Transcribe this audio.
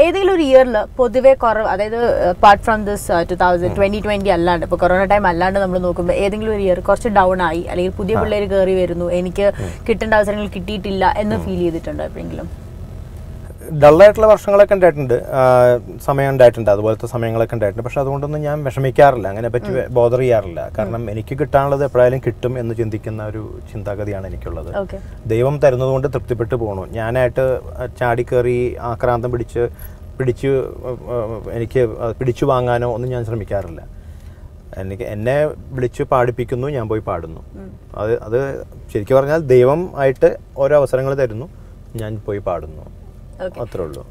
ഏതെങ്കിലും ഒരു ഇയറിൽ പൊതുവേ കുറവ് അതായത് apart from this two thousand twenty twenty അല്ലാണ്ട് ഇപ്പോൾ കൊറോണ ടൈം അല്ലാണ്ട് നമ്മൾ നോക്കുമ്പോൾ ഏതെങ്കിലും ഒരു ഇയർ കുറച്ച് ഡൗൺ ആയി അല്ലെങ്കിൽ പുതിയ പിള്ളേർ കയറി വരുന്നു എനിക്ക് കിട്ടേണ്ട അവസരങ്ങൾ കിട്ടിയിട്ടില്ല എന്ന് ഫീൽ ചെയ്തിട്ടുണ്ടോ എപ്പോഴെങ്കിലും? ഡള്ളായിട്ടുള്ള വർഷങ്ങളൊക്കെ ഉണ്ടായിട്ടുണ്ട്. സമയം ഉണ്ടായിട്ടുണ്ട്. അതുപോലത്തെ സമയങ്ങളൊക്കെ ഉണ്ടായിട്ടുണ്ട്. പക്ഷെ അതുകൊണ്ടൊന്നും ഞാൻ വിഷമിക്കാറില്ല. അങ്ങനെ പറ്റി ബോധർ ചെയ്യാറില്ല. കാരണം എനിക്ക് കിട്ടാനുള്ളത് എപ്പോഴായാലും കിട്ടും എന്ന് ചിന്തിക്കുന്ന ഒരു ചിന്താഗതിയാണ് എനിക്കുള്ളത്. ദൈവം ദൈവം തരുന്നതുകൊണ്ട് തൃപ്തിപ്പെട്ടു പോകണു ഞാനായിട്ട് ചാടിക്കേറി ആക്രാന്തം പിടിച്ച് പിടിച്ച് എനിക്ക് പിടിച്ചു വാങ്ങാനോ ഒന്നും ഞാൻ ശ്രമിക്കാറില്ല. എനിക്ക് എന്നെ വിളിച്ച് പാടിപ്പിക്കുന്നു ഞാൻ പോയി പാടുന്നു. അത് അത് ശരിക്കും പറഞ്ഞാൽ ദൈവം ആയിട്ട് ഓരോ അവസരങ്ങൾ തരുന്നു. ഞാൻ പോയി പാടുന്നു. Okay. Otro.